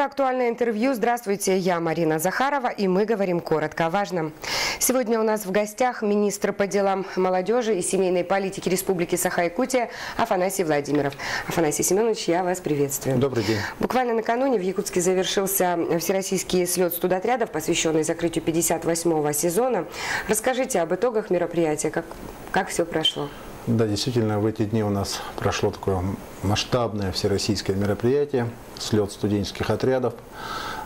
Это актуальное интервью. Здравствуйте, я Марина Захарова, и мы говорим коротко о важном. Сегодня у нас в гостях министр по делам молодежи и семейной политики Республики Саха-Якутия Афанасий Владимиров. Афанасий Семенович, я вас приветствую. Добрый день. Буквально накануне в Якутске завершился всероссийский слет студотрядов, посвященный закрытию 58-го сезона. Расскажите об итогах мероприятия, как, как все прошло. Да, действительно, в эти дни у нас прошло такое масштабное всероссийское мероприятие, слет студенческих отрядов.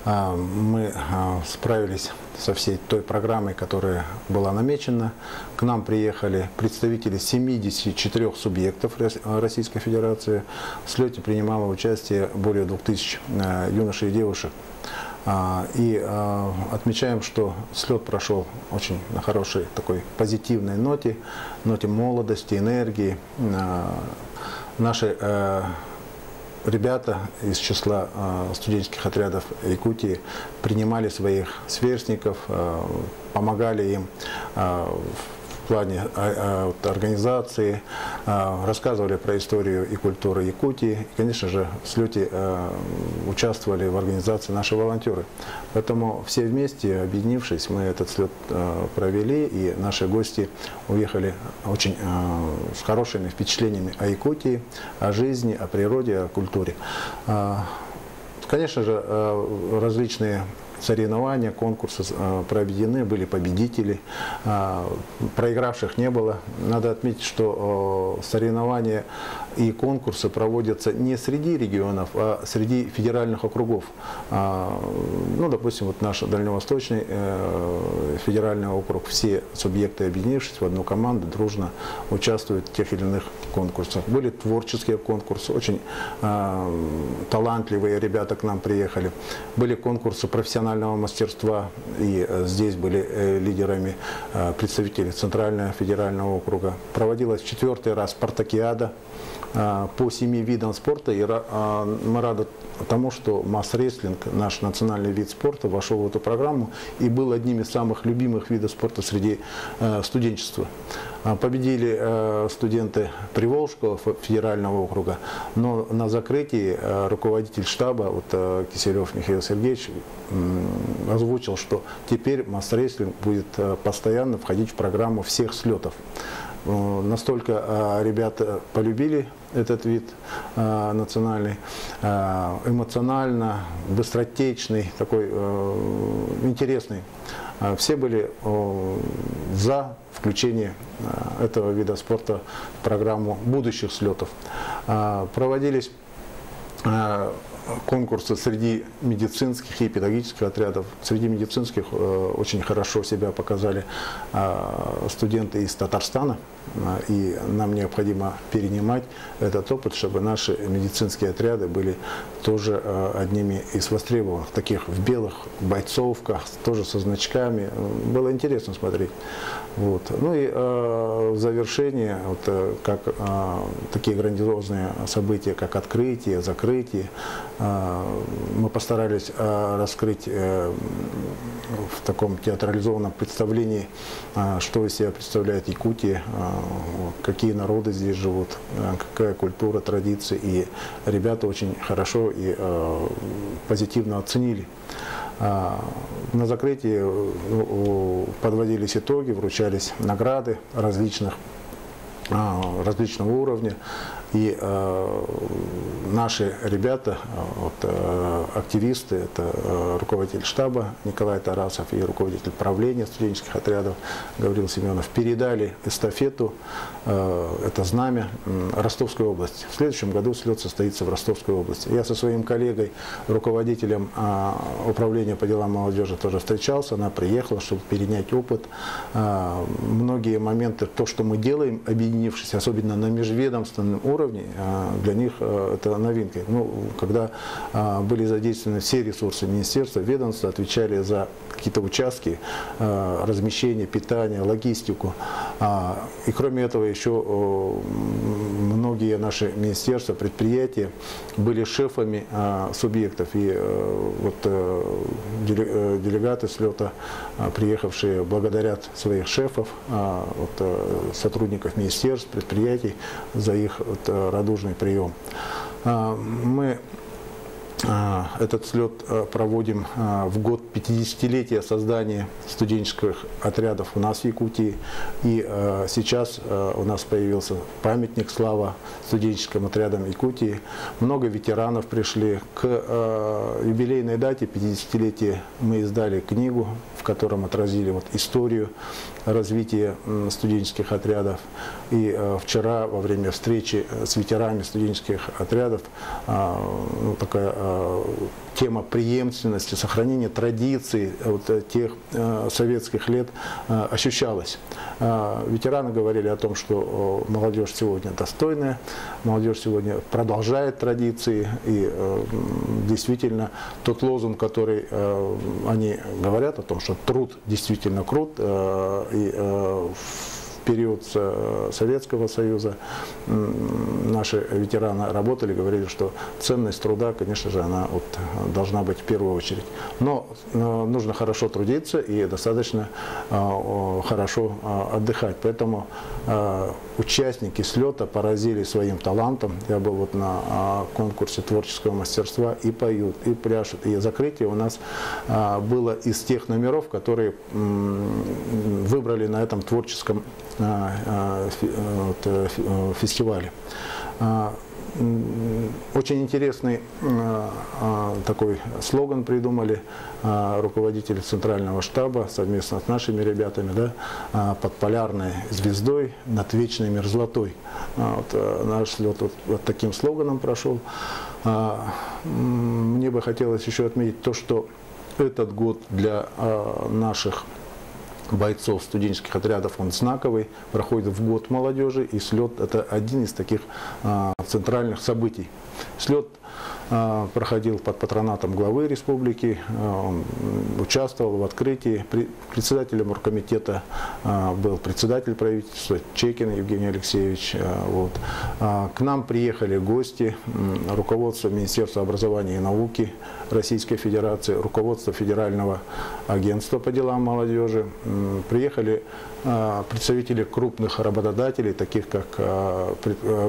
А, мы а, справились со всей той программой, которая была намечена. К нам приехали представители 74 субъектов Российской Федерации. В слете принимало участие более 2000 а, юношей и девушек. И отмечаем, что слет прошел очень на хорошей такой позитивной ноте, ноте молодости, энергии. Наши э, ребята из числа студенческих отрядов Якутии принимали своих сверстников, помогали им в плане а, а, организации, а, рассказывали про историю и культуру Якутии. И, конечно же, в слете участвовали в организации наши волонтеры. Поэтому все вместе, объединившись, мы этот слет провели, и наши гости уехали очень с хорошими впечатлениями о Якутии, о жизни, о природе, о культуре. Конечно же, различные соревнования, конкурсы э, проведены, были победители, э, проигравших не было. Надо отметить, что э, соревнования и конкурсы проводятся не среди регионов, а среди федеральных округов. Ну, допустим, вот наш Дальневосточный федеральный округ, все субъекты, объединившись в одну команду, дружно участвуют в тех или иных конкурсах. Были творческие конкурсы, очень талантливые ребята к нам приехали. Были конкурсы профессиональные профессионального мастерства. И э, здесь были э, лидерами э, представители Центрального федерального округа. Проводилась четвертый раз спартакиада по семи видам спорта. И мы рады тому, что масс-рестлинг, наш национальный вид спорта, вошел в эту программу и был одним из самых любимых видов спорта среди студенчества. Победили студенты Приволжского федерального округа, но на закрытии руководитель штаба, вот Киселев Михаил Сергеевич, озвучил, что теперь масс-рестлинг будет э, постоянно входить в программу всех слетов. Э, настолько э, ребята полюбили этот вид национальный, эмоционально, быстротечный, такой интересный. Все были за включение этого вида спорта в программу будущих слетов. Проводились конкурсы среди медицинских и педагогических отрядов. Среди медицинских э, очень хорошо себя показали э, студенты из Татарстана. Э, и нам необходимо перенимать этот опыт, чтобы наши медицинские отряды были тоже одними из востребованных, таких в белых бойцовках, тоже со значками. Было интересно смотреть. Вот. Ну и в завершение, вот, как такие грандиозные события, как открытие, закрытие, мы постарались э, раскрыть э, в таком театрализованном представлении, э, что из себя представляет Якутия, какие народы здесь живут, какая культура, традиции. И ребята очень хорошо и позитивно оценили. А, на закрытии э, подводились итоги, вручались награды различных а, различного уровня. И э, наши ребята, вот, э, активисты, это э, руководитель штаба Николай Тарасов и руководитель правления студенческих отрядов Гаврил Семенов, передали эстафету, э, это знамя э, Ростовской области. В следующем году слет состоится в Ростовской области. Я со своим коллегой, руководителем э, управления по делам молодежи тоже встречался, она приехала, чтобы перенять опыт. Э, многие моменты, то, что мы делаем, объединившись, особенно на межведомственном уровне, уровней, а, для них а, это новинка. Ну, когда а, были задействованы все ресурсы министерства, ведомства отвечали за какие-то участки, размещение, питание, логистику. И кроме этого еще многие наши министерства, предприятия были шефами субъектов. И э, вот э, э, делегаты слета, приехавшие, благодарят своих шефов, вот, сотрудников министерств, предприятий за их вот, радужный прием. А, мы а, этот слет а, проводим а, в год 50-летия создания студенческих отрядов у нас в Якутии. И сейчас у нас появился памятник слава студенческим отрядам Якутии. Много ветеранов пришли. К юбилейной дате 50-летия мы издали книгу, в котором отразили вот историю развития студенческих отрядов. И вчера во время встречи с ветеранами студенческих отрядов ну, такая тема преемственности, сохранения традиций вот э, тех э, советских лет э, ощущалась. Ветераны говорили о том, что молодежь сегодня достойная, молодежь сегодня продолжает традиции, и действительно тот лозунг, который они говорят о том, что труд действительно крут, и период э, Советского Союза наши ветераны работали, говорили, что ценность труда, конечно же, она вот должна быть в первую очередь. Но э, нужно хорошо трудиться и достаточно э, хорошо отдыхать. Поэтому участники слета поразили своим талантом. Я был вот на конкурсе творческого мастерства и поют, и пляшут. И закрытие у нас было из тех номеров, которые выбрали на этом творческом Э, э, фестивале. А, очень интересный э, такой слоган придумали руководители Центрального штаба совместно с нашими ребятами да, под полярной звездой над вечной мерзлотой. А, вот, наш слет вот, вот таким слоганом прошел. А, мне бы хотелось еще отметить то, что этот год для наших бойцов студенческих отрядов, он знаковый, проходит в год молодежи, и слет – это один из таких а, центральных событий. Слет проходил под патронатом главы республики, а, он участвовал в открытии. Председателем оргкомитета а, был председатель правительства Чекин Евгений Алексеевич. Вот. К нам приехали гости, руководство Министерства образования и науки Российской Федерации, руководство Федерального агентства по делам молодежи. Приехали представители крупных работодателей, таких как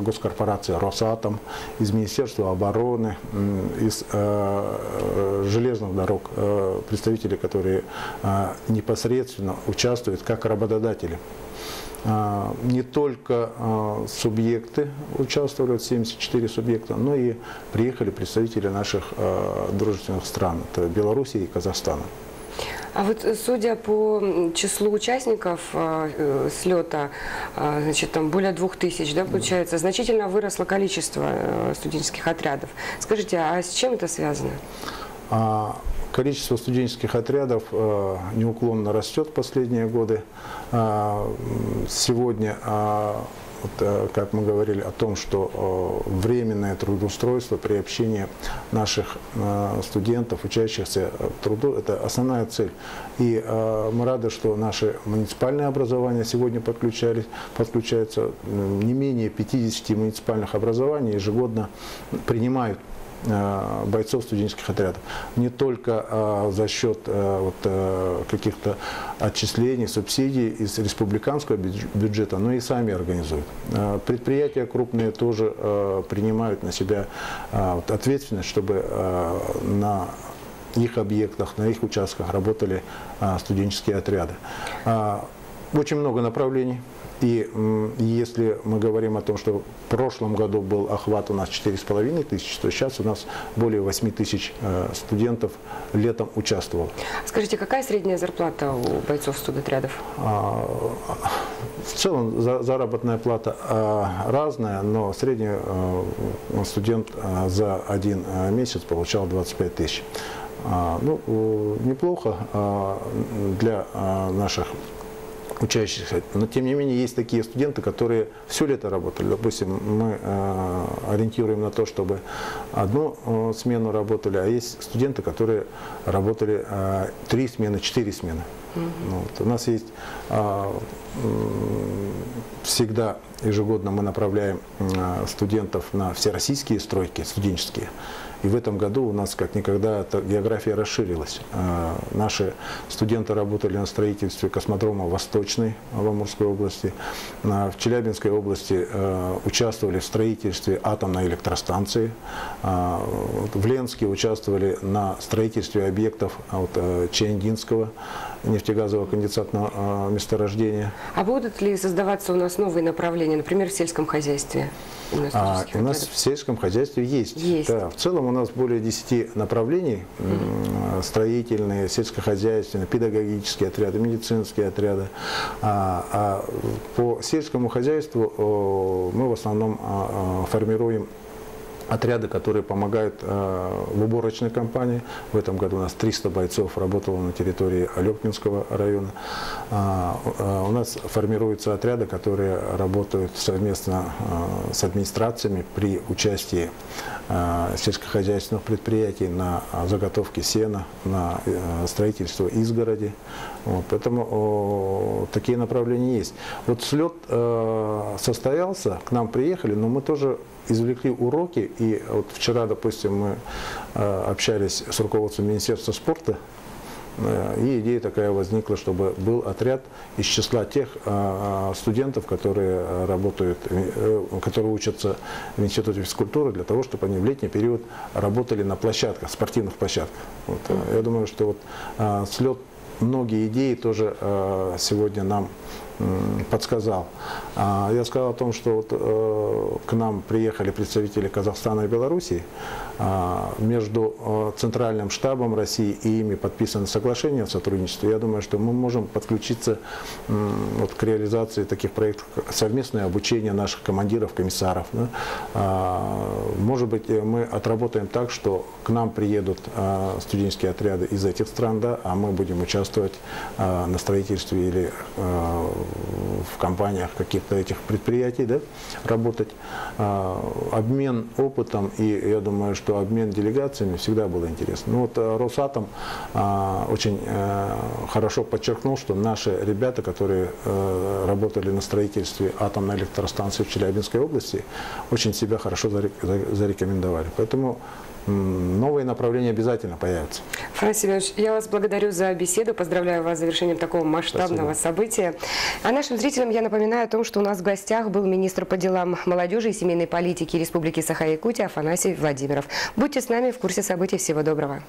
госкорпорация «Росатом», из Министерства обороны, из э, железных дорог, представители, которые непосредственно участвуют как работодатели. Не только субъекты участвовали, 74 субъекта, но и приехали представители наших дружественных стран, это Белоруссии и Казахстана. А вот э, судя по числу участников э, э, слета, э, значит, там более двух тысяч, да, получается, значительно выросло количество э, студенческих отрядов. Скажите, а с чем это связано? А, количество студенческих отрядов э, неуклонно растет в последние годы. А, сегодня а, вот, э, как мы говорили о том, что э, временное трудоустройство при общении наших э, студентов, учащихся труду, это основная цель. И мы рады, что наши муниципальные образования сегодня подключались, подключаются не менее 50 муниципальных образований ежегодно принимают бойцов студенческих отрядов. Не только э, за счет э, каких-то отчислений, субсидий из республиканского бюджета, но и сами организуют. Предприятия крупные тоже принимают на себя ответственность, чтобы на их объектах, на их участках работали студенческие отряды. Очень много направлений. И если мы говорим о том, что в прошлом году был охват у нас 4,5 тысяч, то сейчас у нас более 8 тысяч э, студентов летом участвовало. Скажите, какая средняя зарплата у бойцов студотрядов? А, в целом заработная плата а, разная, но средний э, студент э, за один месяц получал 25 тысяч. А, ну, неплохо для наших учащихся. Но тем не менее есть такие студенты, которые все лето работали. Допустим, мы э, ориентируем на то, чтобы одну э, смену работали, а есть студенты, которые работали э, три смены, четыре смены. Mm вот. У нас есть э, всегда ежегодно мы направляем э, студентов на всероссийские стройки студенческие. И в этом году у нас как никогда география расширилась. Наши студенты работали на строительстве космодрома Восточный в Амурской области. В Челябинской области участвовали в строительстве атомной электростанции. В Ленске участвовали на строительстве объектов от Чендинского нефтегазового конденсатного месторождения. А будут ли создаваться у нас новые направления, например, в сельском хозяйстве? А, у нас в сельском хозяйстве есть. есть. Да, в целом у нас более 10 направлений. Угу. Строительные, сельскохозяйственные, педагогические отряды, медицинские отряды. А, а по сельскому хозяйству мы в основном а, а, формируем отряды, которые помогают э, в уборочной кампании. В этом году у нас 300 бойцов работало на территории Алепкинского района. А, а, у нас формируются отряды, которые работают совместно э, с администрациями при участии э, сельскохозяйственных предприятий на заготовке сена, на строительство изгороди. Вот, поэтому о, такие направления есть. Вот слет э, состоялся, к нам приехали, но мы тоже извлекли уроки. И вот вчера, допустим, мы э, общались с руководством Министерства спорта, э, и идея такая возникла, чтобы был отряд из числа тех э, студентов, которые работают, которые учатся в Институте физкультуры, для того, чтобы они в летний период работали на площадках, спортивных площадках. Вот. Я думаю, что вот слет многие идеи тоже сегодня нам подсказал. А, я сказал о том, что вот э, к нам приехали представители Казахстана и Белоруссии. А, между э, Центральным штабом России и ими подписано соглашение о сотрудничестве. Я думаю, что мы можем подключиться вот, к реализации таких проектов, совместное обучение наших командиров, комиссаров. А, может быть, мы отработаем так, что к нам приедут студенческие отряды из этих стран, да, а мы будем участвовать на строительстве или в компаниях каких-то этих предприятий да, работать. А, обмен опытом и, я думаю, что обмен делегациями всегда было интересно. Ну вот э, Росатом а, очень э, хорошо подчеркнул, что наши ребята, которые э, работали на строительстве атомной электростанции в Челябинской области, очень себя хорошо зарекомендовали. Поэтому новые направления обязательно появятся. Франц Семенович, я вас благодарю за беседу, поздравляю вас с завершением такого масштабного Спасибо. события. А нашим зрителям я напоминаю о том, что у нас в гостях был министр по делам молодежи и семейной политики Республики Саха-Якутия Афанасий Владимиров. Будьте с нами в курсе событий. Всего доброго.